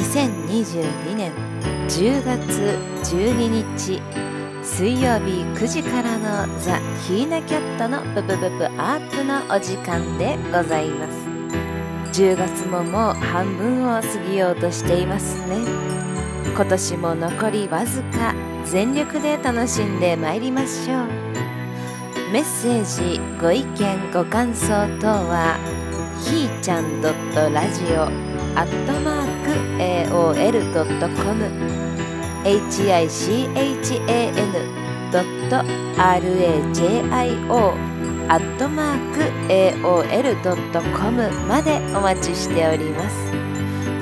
2022年10月12日水曜日9時からのザ・ヒーナキャットのブブブブアープのお時間でございます。10月ももう半分を過ぎようとしていますね。今年も残りわずか全力で楽しんでまいりましょう。メッセージご意見ご感想等はひーちゃん .radio アットマーク AOL.com hican.radio アットマーク AOL.com までお待ちしております。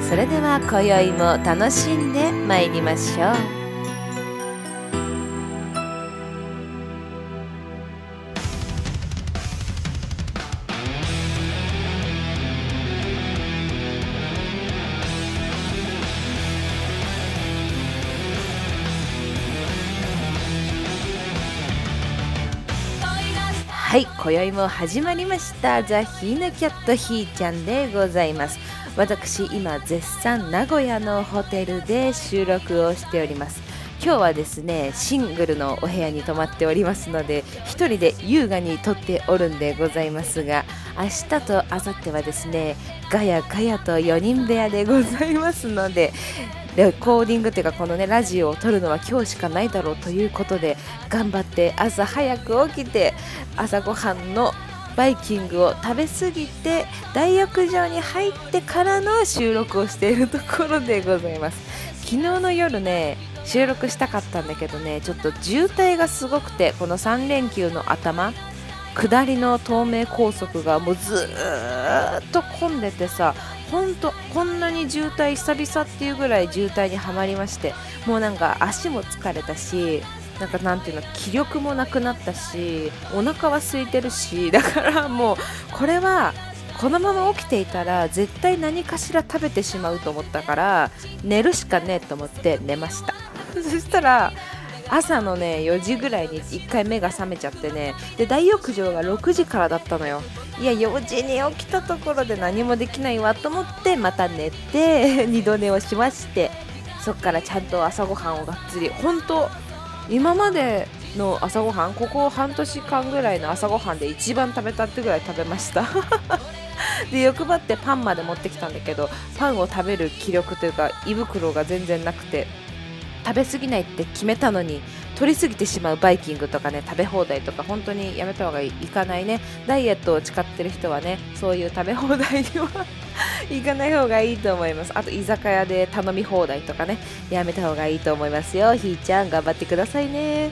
それでは今宵も楽しんでまいりましょう。はい今宵も始まりました。ザ・ヒーナキャットひーちゃんでございます。私今絶賛名古屋のホテルで収録をしております。今日はですねシングルのお部屋に泊まっておりますので1人で優雅に撮っておるんでございますが明日と明後日はですねガヤガヤと4人部屋でございますのでレコーディングっていうかこのねラジオを撮るのは今日しかないだろうということで頑張って朝早く起きて朝ごはんのバイキングを食べ過ぎて大浴場に入ってからの収録をしているところでございます。昨日の夜ね収録したかったんだけどねちょっと渋滞がすごくてこの3連休の頭下りの東名高速がもうずっと混んでてさ本当こんなに渋滞久々っていうぐらい渋滞にはまりましてもうなんか足も疲れたしなんかなんていうの気力もなくなったしお腹は空いてるしだからもうこれはこのまま起きていたら絶対何かしら食べてしまうと思ったから寝るしかねえと思って寝ました。そしたら朝のね4時ぐらいに1回目が覚めちゃってねで大浴場が6時からだったのよ。いや4時に起きたところで何もできないわと思ってまた寝て 二度寝をしましてそっからちゃんと朝ごはんをがっつり。本当今までの朝ごはんここ半年間ぐらいの朝ごはんで一番食べたってぐらい食べました。で欲張ってパンまで持ってきたんだけどパンを食べる気力というか胃袋が全然なくて食べ過ぎないって決めたのに取りすぎてしまうバイキングとかね食べ放題とか本当にやめた方がいかないね。ダイエットを誓ってる人はねそういう食べ放題には 行かない方がいいと思います。あと居酒屋で頼み放題とかねやめた方がいいと思いますよ。ひーちゃん頑張ってくださいね。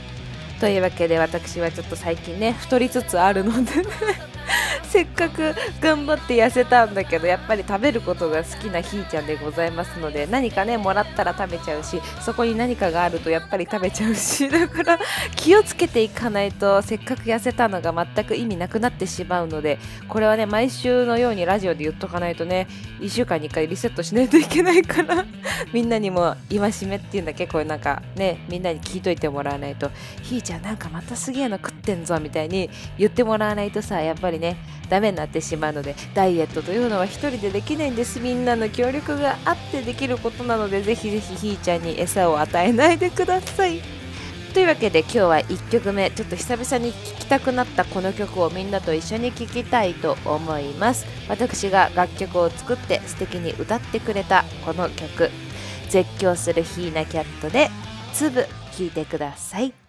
というわけで私はちょっと最近ね太りつつあるのでね。せっかく頑張って痩せたんだけどやっぱり食べることが好きなひーちゃんでございますので何かねもらったら食べちゃうしそこに何かがあるとやっぱり食べちゃうし だから気をつけていかないとせっかく痩せたのが全く意味なくなってしまうのでこれはね毎週のようにラジオで言っとかないとね1週間に1回リセットしないといけないから みんなにも戒めっていうんだっけ？こういうなんかねみんなに聞いといてもらわないと。ひーちゃんなんかまたすげえの食ってんぞみたいに言ってもらわないとさやっぱりねダメになってしまうのでダイエットというのは1人でできないんです。みんなの協力があってできることなのでぜひぜひひーちゃんに餌を与えないでください。というわけで今日は1曲目ちょっと久々に聴きたくなったこの曲をみんなと一緒に聴きたいと思います。私が楽曲を作って素敵に歌ってくれたこの曲絶叫するヒーナキャットで「粒」聴いてください。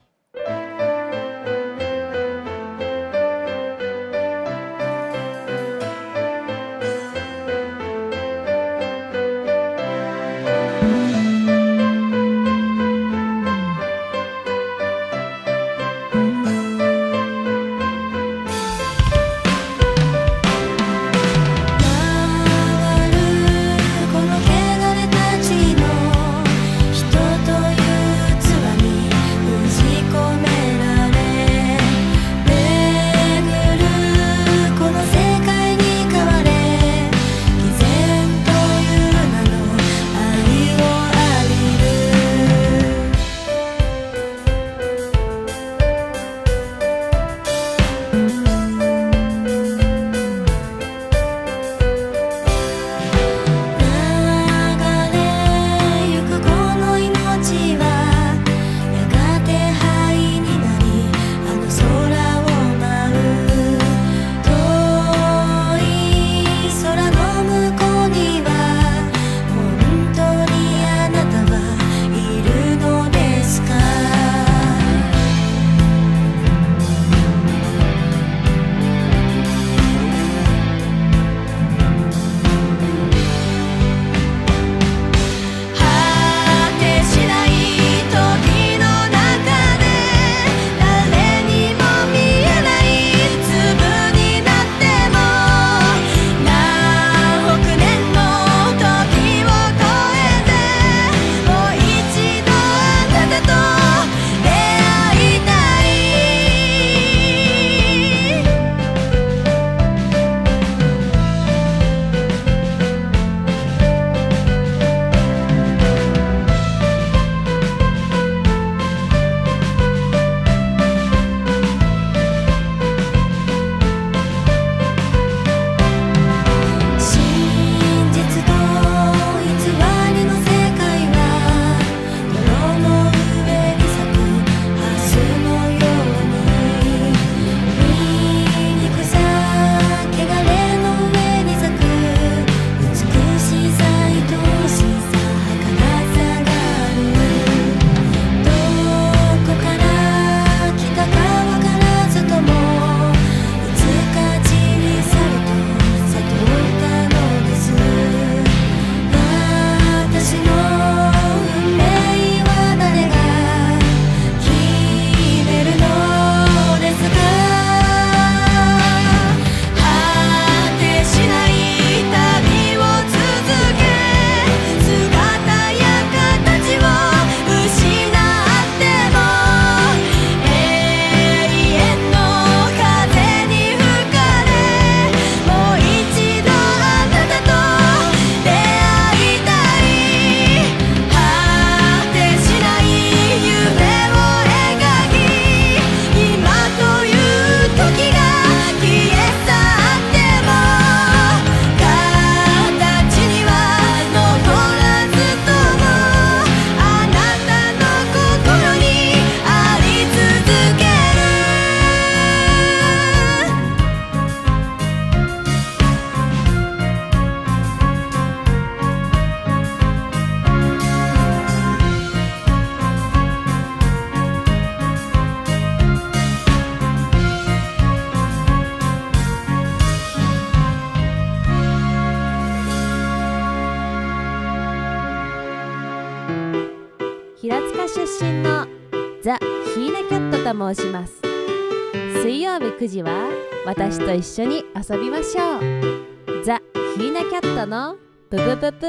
と申します。水曜日9時は私と一緒に遊びましょう。ザ・ヒーナキャットのブブブブ。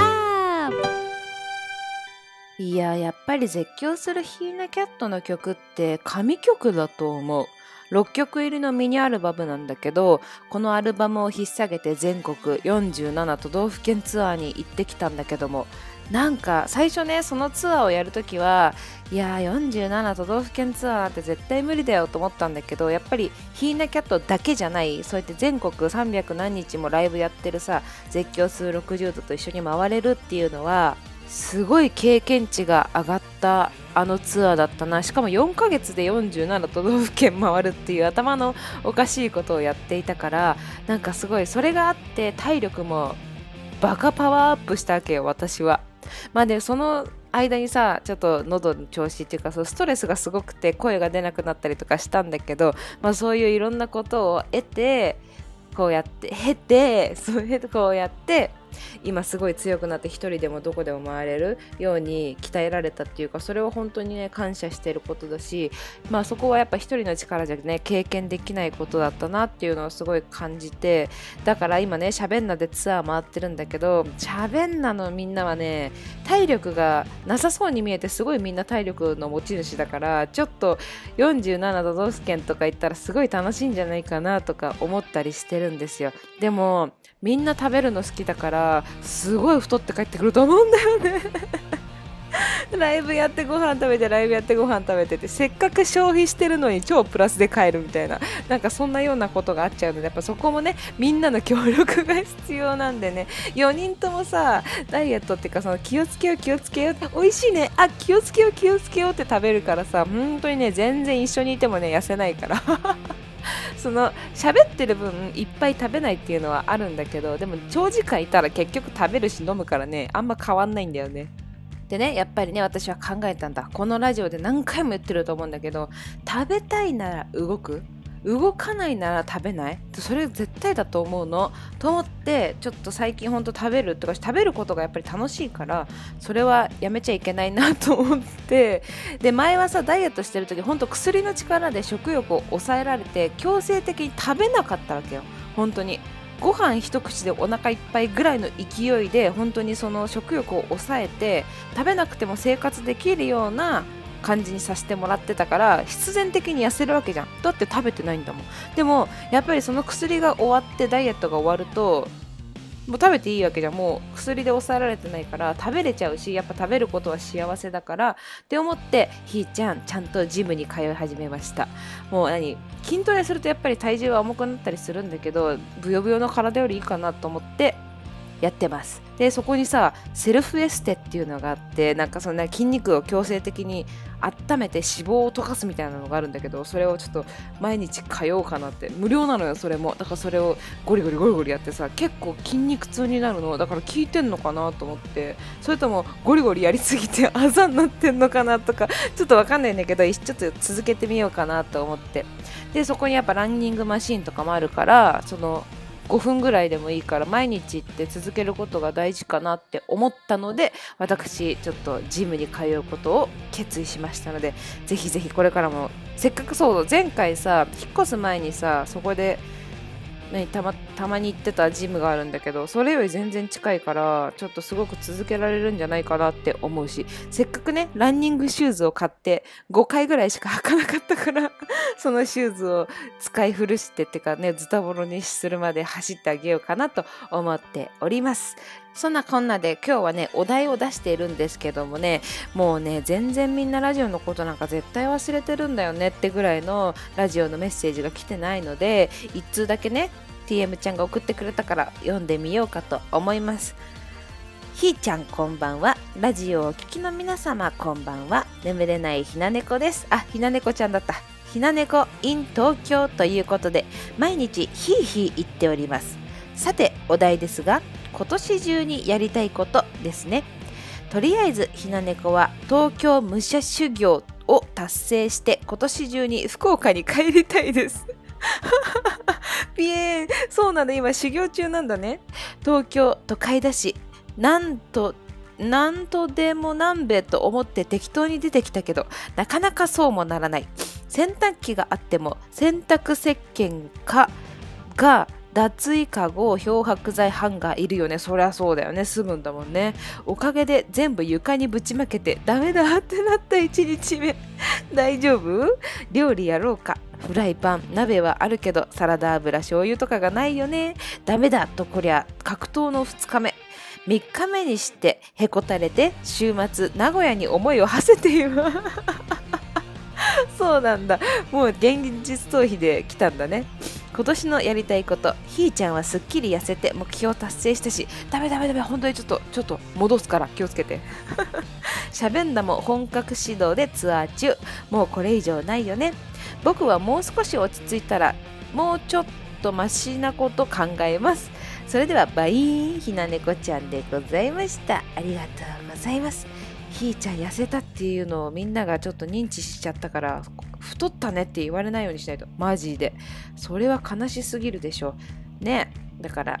アッいややっぱり絶叫するヒーナキャットの曲って神曲だと思う。6曲入りのミニアルバムなんだけどこのアルバムを引っ提げて全国47都道府県ツアーに行ってきたんだけどもなんか最初ねそのツアーをやるときはいやー47都道府県ツアーなんて絶対無理だよと思ったんだけどやっぱりヒーナキャットだけじゃないそうやって全国300何日もライブやってるさ絶叫数60度と一緒に回れるっていうのはすごい経験値が上がったあのツアーだったなしかも4ヶ月で47都道府県回るっていう頭のおかしいことをやっていたからなんかすごいそれがあって体力もバカパワーアップしたわけよ私は。まあでその間にさちょっと喉の調子っていうかそうストレスがすごくて声が出なくなったりとかしたんだけど、まあ、そういういろんなことを得てこうやって 経てそういう こうやって今すごい強くなって一人でもどこでも回れるように鍛えられたっていうかそれは本当にね感謝してることだしまあそこはやっぱ一人の力じゃね経験できないことだったなっていうのをすごい感じてだから今ねしゃべんなでツアー回ってるんだけどしゃべんなのみんなはね体力がなさそうに見えてすごいみんな体力の持ち主だからちょっと47都道府県とか行ったらすごい楽しいんじゃないかなとか思ったりしてるんですよ。でもみんな食べるの好きだからすごい太って帰ってくると思うんだよね。ライブやってご飯食べてライブやってご飯食べててせっかく消費してるのに超プラスで帰るみたいななんかそんなようなことがあっちゃうのでやっぱそこもねみんなの協力が必要なんでね。4人ともさダイエットっていうかその気をつけよう気をつけよう美味しいねあ気をつけよう気をつけようって食べるからさ本当にね全然一緒にいてもね痩せないから。その喋ってる分いっぱい食べないっていうのはあるんだけどでも長時間いたら結局食べるし飲むからねあんま変わんないんだよね。でねやっぱりね私は考えたんだ。このラジオで何回も言ってると思うんだけど食べたいなら動く。動かないなら食べない？それ絶対だと思うの。と思ってちょっと最近ほんと食べるとか食べることがやっぱり楽しいからそれはやめちゃいけないなと思って。で前はさダイエットしてる時ほんと薬の力で食欲を抑えられて強制的に食べなかったわけよ。本当に。ご飯一口でお腹いっぱいぐらいの勢いで本当にその食欲を抑えて食べなくても生活できるような感じにさせてもらってたから必然的に痩せるわけじゃん。だって食べてないんだもん。でもやっぱりその薬が終わってダイエットが終わるともう食べていいわけじゃん。もう薬で抑えられてないから食べれちゃうしやっぱ食べることは幸せだからって思ってひーちゃんちゃんとジムに通い始めました。もう何筋トレするとやっぱり体重は重くなったりするんだけどブヨブヨの体よりいいかなと思ってやってます。でそこにさセルフエステっていうのがあってなんかその、筋肉を強制的に温めて脂肪を溶かすみたいなのがあるんだけどそれをちょっと毎日通おうかなって。無料なのよそれも。だからそれをゴリゴリゴリゴリやってさ結構筋肉痛になるの。だから効いてんのかなと思って。それともゴリゴリやりすぎてあざになってんのかなとかちょっとわかんないんだけどちょっと続けてみようかなと思って。でそこにやっぱランニングマシーンとかもあるからその5分ぐらいでもいいから毎日行って続けることが大事かなって思ったので私ちょっとジムに通うことを決意しましたのでぜひぜひこれからもせっかくそう前回さ引っ越す前にさそこでね、たまたまに行ってたジムがあるんだけどそれより全然近いからちょっとすごく続けられるんじゃないかなって思うしせっかくねランニングシューズを買って5回ぐらいしか履かなかったから そのシューズを使い古してってかねズタボロにするまで走ってあげようかなと思っております。そんなこんなで今日はねお題を出しているんですけどもねもうね全然みんなラジオのことなんか絶対忘れてるんだよねってぐらいのラジオのメッセージが来てないので1通だけね TM ちゃんが送ってくれたから読んでみようかと思います。ひーちゃんこんばんは。ラジオをお聴きの皆様こんばんは。眠れないひな猫です。あひな猫ちゃんだった。ひな猫 in 東京ということで毎日ひーひー言っております。さてお題ですが今年中にやりたいことですね。とりあえずひな猫は東京武者修行を達成して今年中に福岡に帰りたいです。ピエーンそうなんだ。今修行中なんだね。東京都会だしなんとなんとでもなんべと思って適当に出てきたけどなかなかそうもならない。洗濯機があっても洗濯石鹸かが脱衣かご漂白剤ハンガーいるよね。そりゃそうだよね。済むんだもんね。おかげで全部床にぶちまけてダメだってなった1日目。大丈夫？料理やろうか。フライパン鍋はあるけどサラダ油醤油とかがないよね。ダメだとこりゃ格闘の2日目。3日目にしてへこたれて週末名古屋に思いを馳せている。そうなんだ。もう現実逃避で来たんだね。今年のやりたいことひーちゃんはすっきり痩せて目標達成したしダメダメダメ本当にちょっとちょっと戻すから気をつけて。しゃべんだも本格指導でツアー中。もうこれ以上ないよね。僕はもう少し落ち着いたらもうちょっとマシなこと考えます。それではバイーンひな猫ちゃんでございました。ありがとうございます。ひーちゃん痩せたっていうのをみんながちょっと認知しちゃったから太ったねって言われないようにしないと。マジで。それは悲しすぎるでしょ。ね。だから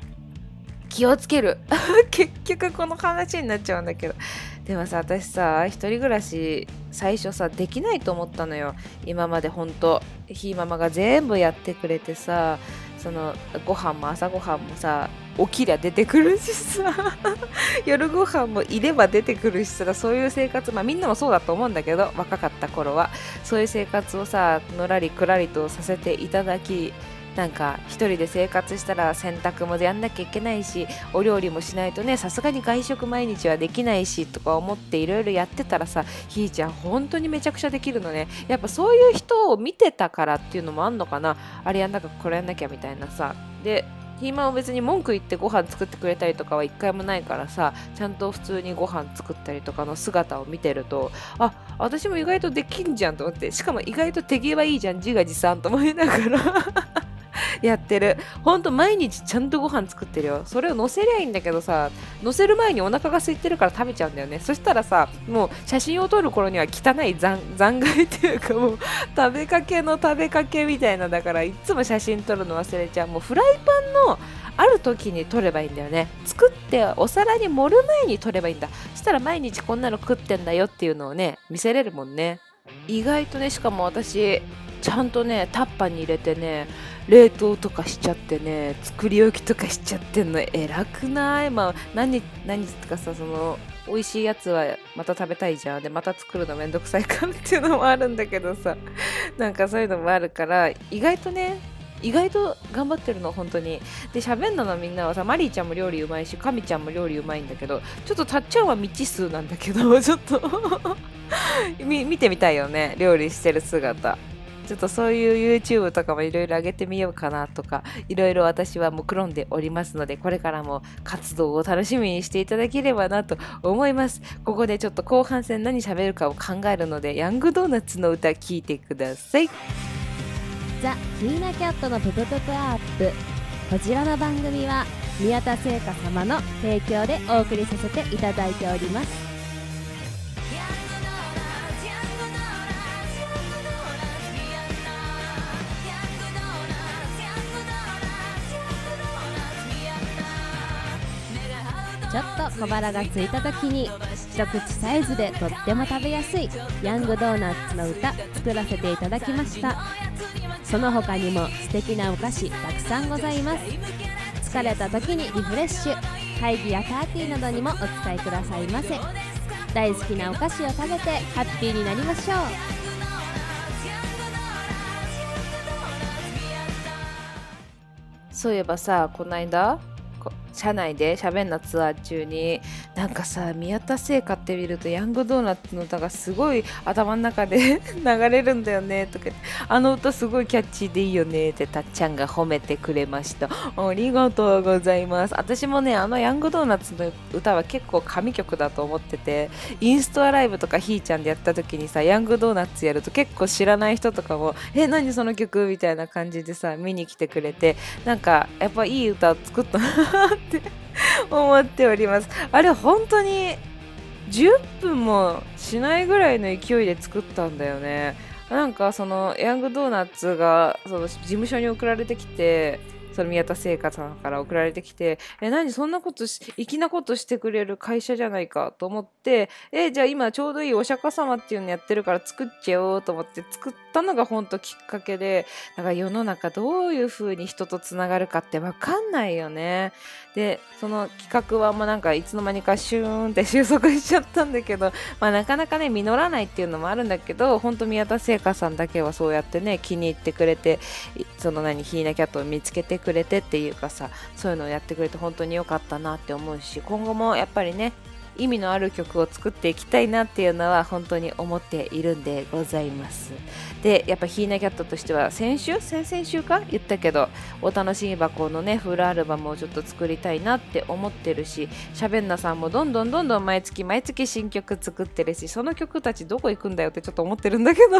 気をつける。結局この話になっちゃうんだけど。でもさ私さ一人暮らし最初さできないと思ったのよ。今までほんと。ひーママが全部やってくれてさそのご飯も朝ごはんもさ起きりゃ出てくるしさ。夜ご飯もいれば出てくるしさ。そういう生活。まあみんなもそうだと思うんだけど若かった頃は。そういう生活をさのらりくらりとさせていただきなんか一人で生活したら洗濯もやんなきゃいけないしお料理もしないとねさすがに外食毎日はできないしとか思っていろいろやってたらさひーちゃん本当にめちゃくちゃできるのね。やっぱそういう人を見てたからっていうのもあんのかな。あれやんなきゃこれやんなきゃみたいなさ。でひーまは別に文句言ってご飯作ってくれたりとかは一回もないからさちゃんと普通にご飯作ったりとかの姿を見てるとあ私も意外とできんじゃんと思ってしかも意外と手際いいじゃん自画自賛と思いながら。やってる。ほんと毎日ちゃんとご飯作ってるよ。それを載せりゃいいんだけどさ載せる前にお腹が空いてるから食べちゃうんだよね。そしたらさもう写真を撮る頃には汚い残骸っていうかもう食べかけの食べかけみたいなだからいつも写真撮るの忘れちゃう。もうフライパンのある時に撮ればいいんだよね。作ってお皿に盛る前に撮ればいいんだ。そしたら毎日こんなの食ってんだよっていうのをね見せれるもんね。意外とねしかも私ちゃんとねタッパに入れてね冷凍とかしちゃってね作り置きとかしちゃってんの偉くない？まあ何何かさその美味しいやつはまた食べたいじゃん。でまた作るのめんどくさいかっていうのもあるんだけどさ。なんかそういうのもあるから意外とね意外と頑張ってるの本当に。で喋んののみんなはさマリーちゃんも料理うまいしカミちゃんも料理うまいんだけどちょっとたっちゃんは未知数なんだけど ちょっと。見てみたいよね料理してる姿。ちょっとそういう YouTube とかもいろいろ上げてみようかなとかいろいろ私は目論んでおりますのでこれからも活動を楽しみにしていただければなと思います。ここでちょっと後半戦何喋るかを考えるのでヤングドーナツの歌聞いてください。ザ・ヒーナキャットのププププアップ。こちらの番組は宮田製菓様の提供でお送りさせていただいております。ちょっと小腹がついた時に一口サイズでとっても食べやすいヤングドーナツの歌作らせていただきました。その他にも素敵なお菓子たくさんございます。疲れた時にリフレッシュ会議やパーティーなどにもお使いくださいませ。大好きなお菓子を食べてハッピーになりましょう。そういえばさこの間車内で喋んなツアー中になんかさ宮田製買ってみるとヤングドーナツの歌がすごい頭の中で 流れるんだよねとかあの歌すごいキャッチーでいいよねってたっちゃんが褒めてくれました。ありがとうございます。私もねあのヤングドーナツの歌は結構神曲だと思っててインストアライブとかひーちゃんでやった時にさヤングドーナツやると結構知らない人とかもえ何その曲？みたいな感じでさ見に来てくれてなんかやっぱいい歌作ったなって 思っております。あれ本当に10分もしないぐらいの勢いで作ったんだよね。なんかそのヤングドーナツがその事務所に送られてきてその宮田製菓さんから送られてきてえ何そんなことし粋なことしてくれる会社じゃないかと思ってえじゃあ今ちょうどいいお釈迦様っていうのやってるから作っちゃおうと思って作ったのが本当きっかけでだから世の中どういう風に人とつながるかって分かんないよね。でその企画はもうなんかいつの間にかシューンって収束しちゃったんだけど、まあ、なかなかね実らないっていうのもあるんだけど本当宮田製菓さんだけはそうやってね気に入ってくれてその何ヒーナキャットを見つけてくれてっていうかさそういうのをやってくれて本当に良かったなって思うし今後もやっぱりね意味のある曲を作っていきたいなっていうのは本当に思っているんでございます。でやっぱヒーナキャットとしては先週？先々週か？言ったけどお楽しみ箱のねフルアルバムをちょっと作りたいなって思ってるししゃべんなさんもどんどんどんどん毎月毎月新曲作ってるしその曲たちどこ行くんだよってちょっと思ってるんだけど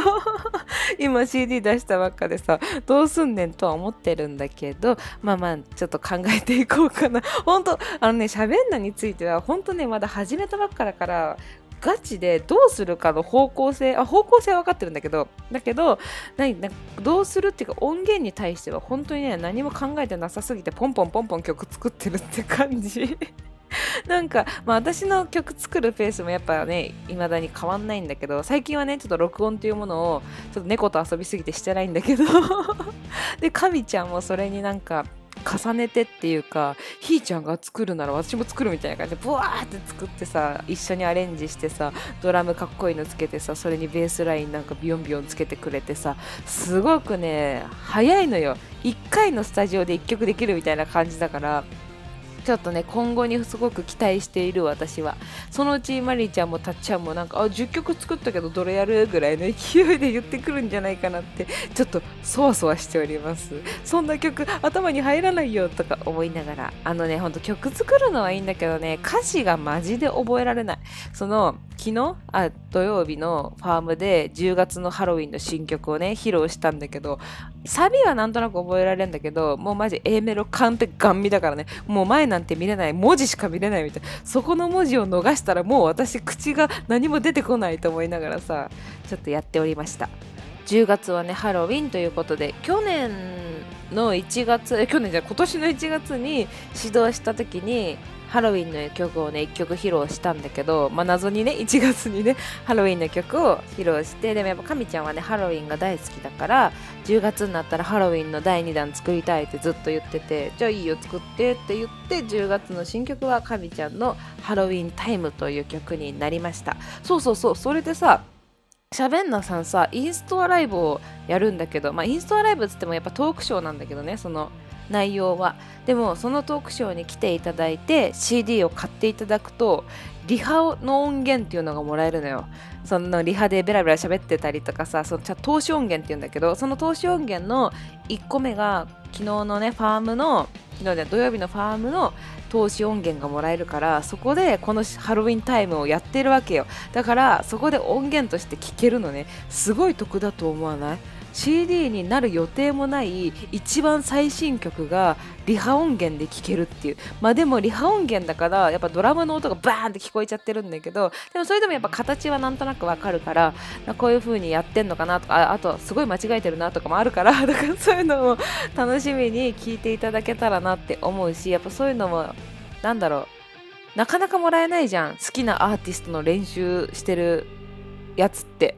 今 CD 出したばっかでさどうすんねんとは思ってるんだけどまあまあちょっと考えていこうかな。本当あのねしゃべんなについては本当ねまだ始めたばっかだからガチでどうするかの方向性あ方向性は分かってるんだけどだけど何どうするっていうか音源に対しては本当にね何も考えてなさすぎてポンポンポンポン曲作ってるって感じ。なんか、まあ、私の曲作るペースもやっぱね未だに変わんないんだけど最近はねちょっと録音っていうものをちょっと猫と遊びすぎてしてないんだけど。で神ちゃんもそれになんか重ねてっていうかひーちゃんが作るなら私も作るみたいな感じでブワーって作ってさ一緒にアレンジしてさドラムかっこいいのつけてさそれにベースラインなんかビヨンビヨンつけてくれてさすごくね早いのよ。1回のスタジオで1曲できるみたいな感じだからちょっとね今後にすごく期待している私は。そのうちマリーちゃんもたっちゃんもなんかあ10曲作ったけどどれやるぐらいの勢いで言ってくるんじゃないかなってちょっとそわそわしております。そんな曲頭に入らないよとか思いながら。あのねほんと曲作るのはいいんだけどね歌詞がマジで覚えられない。その昨日？あ土曜日のファームで10月のハロウィンの新曲をね披露したんだけどサビはなんとなく覚えられるんだけどもうマジ A メロ完璧ガン見だからね。もう前なんて見れない文字しか見れないみたいな。そこの文字を逃したらもう私口が何も出てこないと思いながらさちょっとやっておりました。10月はねハロウィンということで去年の1月去年じゃ今年の1月に指導した時にハロウィンの曲をね1曲披露したんだけど、まあ、謎にね1月にねハロウィンの曲を披露してでもやっぱ神ちゃんはねハロウィンが大好きだから10月になったらハロウィンの第2弾作りたいってずっと言っててじゃあいいよ作ってって言って10月の新曲は神ちゃんのハロウィンタイムという曲になりました。そうそうそうそれでさしゃべんなさんさインストアライブをやるんだけど、まあ、インストアライブっつってもやっぱトークショーなんだけどねその内容は。でもそのトークショーに来ていただいて CD を買っていただくとリハの音源っていうのがもらえるのよ。そのリハでベラベラ喋ってたりとかさその投資音源っていうんだけどその投資音源の1個目が昨日のねファームの昨日で土曜日のファームの投資音源がもらえるからそこでこのハロウィンタイムをやってるわけよ。だからそこで音源として聴けるのね。すごい得だと思わない？CD になる予定もない一番最新曲がリハ音源で聴けるっていう。まあでもリハ音源だからやっぱドラムの音がバーンって聞こえちゃってるんだけどでもそれでもやっぱ形はなんとなくわかるからこういう風にやってんのかなとかあとすごい間違えてるなとかもあるから だからそういうのを楽しみに聴いていただけたらなって思うしやっぱそういうのもなんだろうなかなかもらえないじゃん。好きなアーティストの練習してるやつって。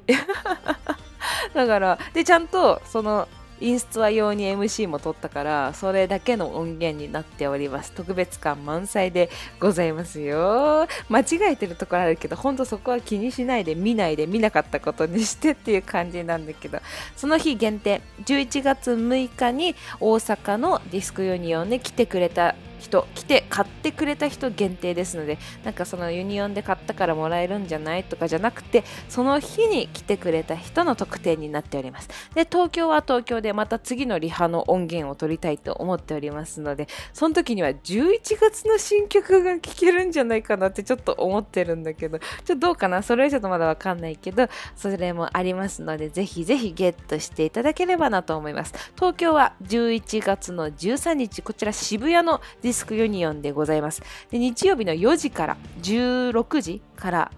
だからでちゃんとそのインストア用に MC も撮ったからそれだけの音源になっております。特別感満載でございますよ。間違えてるところあるけどほんとそこは気にしないで見ないで見なかったことにしてっていう感じなんだけど。その日限定11月6日に大阪のディスクユニオンで来てくれた人来て買ってくれた人限定ですのでなんかそのユニオンで買ったからもらえるんじゃないとかじゃなくてその日に来てくれた人の特典になっております。で東京は東京でまた次のリハの音源を取りたいと思っておりますのでその時には11月の新曲が聴けるんじゃないかなってちょっと思ってるんだけどちょっとどうかな？それはちょっとまだわかんないけどそれもありますのでぜひぜひゲットしていただければなと思います。東京は11月の13日こちら渋谷のディスクユニオンでございます。で日曜日の4時から16時から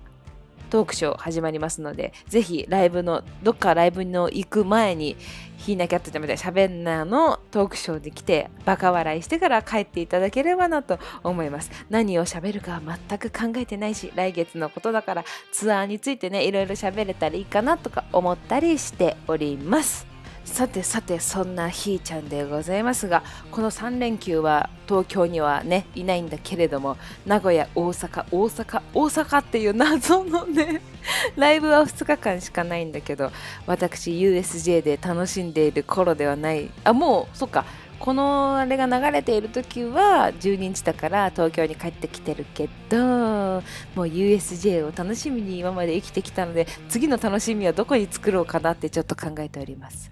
トークショー始まりますので、ぜひライブの、どっかライブの行く前に、ヒーナキャットちゃんみたいな喋んなのトークショーに来て、バカ笑いしてから帰っていただければなと思います。何を喋るかは全く考えてないし、来月のことだからツアーについてね、いろいろ喋れたらいいかなとか思ったりしております。さてさてそんなひーちゃんでございますがこの3連休は東京にはねいないんだけれども名古屋大阪大阪大阪っていう謎のね ライブは2日間しかないんだけど私 USJ で楽しんでいる頃ではない。あもうそっか。このあれが流れている時は12日だから東京に帰ってきてるけどもう USJ を楽しみに今まで生きてきたので次の楽しみはどこに作ろうかなってちょっと考えております。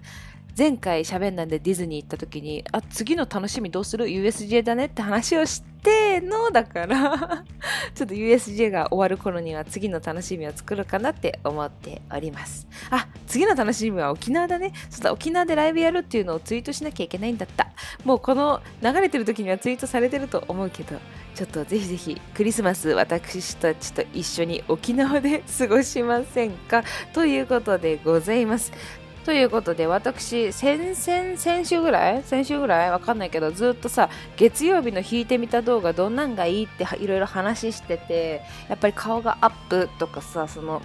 前回喋んなんでディズニー行った時にあ次の楽しみどうする？USJ だねって話をしてのだから ちょっと USJ が終わる頃には次の楽しみを作るかなって思っております。あ次の楽しみは沖縄だね。そうだ沖縄でライブやるっていうのをツイートしなきゃいけないんだった。もうこの流れてる時にはツイートされてると思うけどちょっとぜひぜひクリスマス私たちと一緒に沖縄で過ごしませんか？ということでございます。ということで私先々先週ぐらい先週ぐらいわかんないけどずっとさ月曜日の弾いてみた動画どんなんがいいっていろいろ話しててやっぱり顔がアップとかさその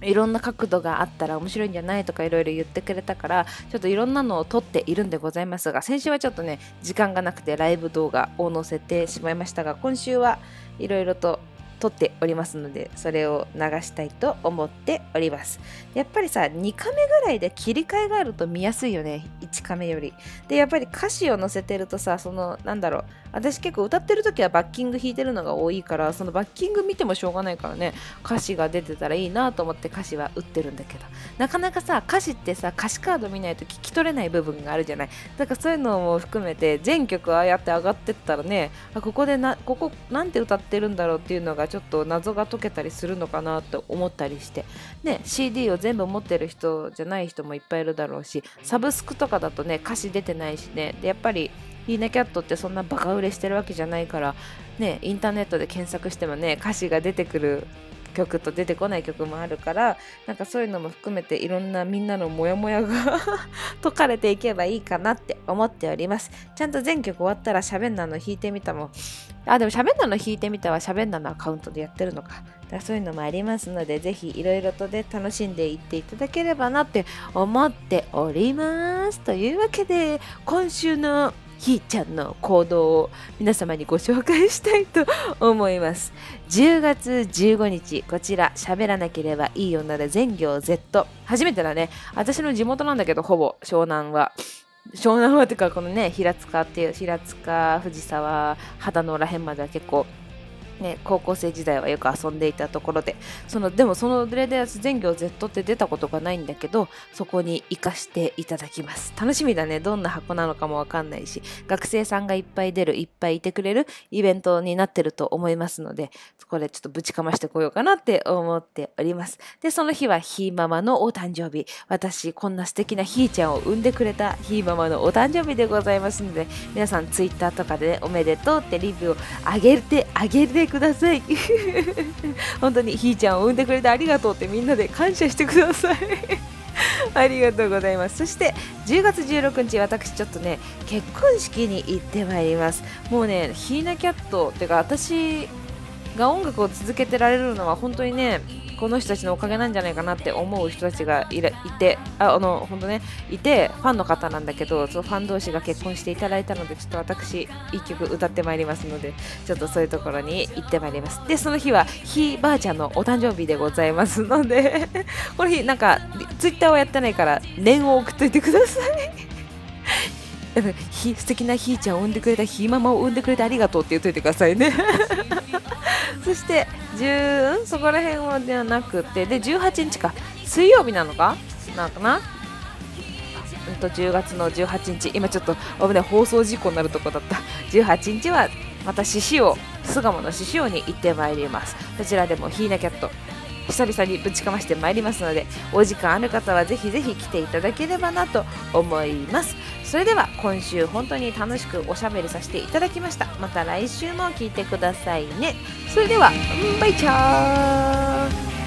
いろんな角度があったら面白いんじゃないとかいろいろ言ってくれたからちょっといろんなのを撮っているんでございますが先週はちょっとね時間がなくてライブ動画を載せてしまいましたが今週はいろいろと撮っておりますのでそれを流したいと思っております。やっぱりさ2カメぐらいで切り替えがあると見やすいよね。1カメより。でやっぱり歌詞を載せてるとさそのなんだろう私結構歌ってる時はバッキング弾いてるのが多いからそのバッキング見てもしょうがないからね歌詞が出てたらいいなと思って歌詞は打ってるんだけど。なかなかさ歌詞ってさ歌詞カード見ないと聞き取れない部分があるじゃない。だからそういうのも含めて全曲ああやって上がってったらねあここでなここなんて歌ってるんだろうっていうのがちょっと謎が解けたりするのかなと思ったりして。ね CD を全部持ってる人じゃない人もいっぱいいるだろうしサブスクとかだとね歌詞出てないしね。でやっぱりヒーナキャットってそんなバカ売れしてるわけじゃないからねインターネットで検索してもね歌詞が出てくる曲と出てこない曲もあるからなんかそういうのも含めていろんなみんなのモヤモヤが 解かれていけばいいかなって思っております。ちゃんと全曲終わったらしゃべんなの弾いてみたもあでもしゃべんなの弾いてみたはしゃべんなのアカウントでやってるのか。だからそういうのもありますのでぜひいろいろとで楽しんでいっていただければなって思っております。というわけで今週のひーちゃんの行動を皆様にご紹介したいと思います。10月15日こちら喋らなければいい女で全行 Z 初めてだね。私の地元なんだけどほぼ湘南は。湘南はっていうかこのね平塚っていう平塚藤沢秦野ら辺までは結構ね、高校生時代はよく遊んでいたところでそのでもそのレデアス全業 Z って出たことがないんだけどそこに行かしていただきます。楽しみだね。どんな箱なのかもわかんないし学生さんがいっぱい出るいっぱいいてくれるイベントになってると思いますのでそこでちょっとぶちかましてこようかなって思っております。でその日はひーママのお誕生日。私こんな素敵なひーちゃんを産んでくれたひーママのお誕生日でございますので皆さんツイッターとかで、ね、おめでとうってリブをあげてあげてください。本当にひーちゃんを産んでくれてありがとうってみんなで感謝してください。ありがとうございます。そして10月16日私ちょっとね結婚式に行ってまいります。もうねひーなキャットっていうか私が音楽を続けてられるのは本当にねこの人たちのおかげなんじゃないかなって思う人たちがいらいてああの本当ねいてファンの方なんだけどそのファン同士が結婚していただいたのでちょっと私一曲歌ってまいりますのでちょっとそういうところに行ってまいります。でその日はひいばあちゃんのお誕生日でございますので この日なんかツイッターはやってないから念を送っといてください。ひ素敵なひーちゃんを産んでくれたひーママを産んでくれてありがとうって言っといてくださいね。そして10そこら辺はではなくてで18日か。水曜日なのか？なんかな？うんと10月の18日。今ちょっと危ない放送事故になるとこだった。18日はまた獅子王巣鴨の獅子王に行ってまいります。そちらでもヒーナキャット久々にぶちかましてまいりますのでお時間ある方はぜひぜひ来ていただければなと思います。それでは今週本当に楽しくおしゃべりさせていただきました。また来週も聞いてくださいね。それではバイチャー。